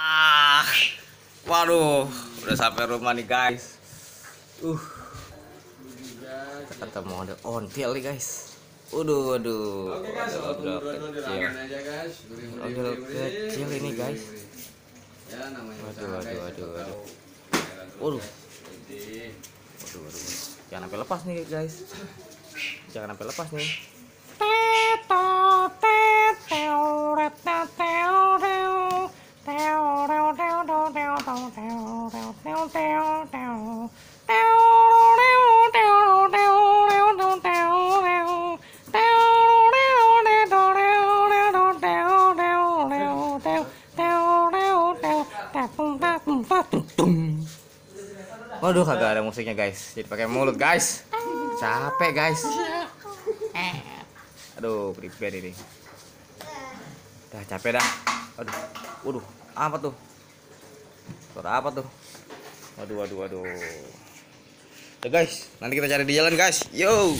Ah, waduh, udah sampai rumah nih guys. Uh, ketemu ada ontil nih guys. Waduh, waduh. Oke guys, Odol kecil. guys. Odol ini, guys. Ya namanya Waduh, waduh, guys, waduh, waduh. Waduh. Waduh, waduh. Jangan sampai lepas nih guys. Jangan sampai lepas nih. Waduh, kagak ada musiknya guys. Jadi pakai mulut guys. Capek guys. Aduh, prepare ini. Dah capek dah. Aduh. Waduh, apa tuh? Suara apa tuh? Waduh, waduh, waduh. Ya guys, nanti kita cari di jalan guys. Yo.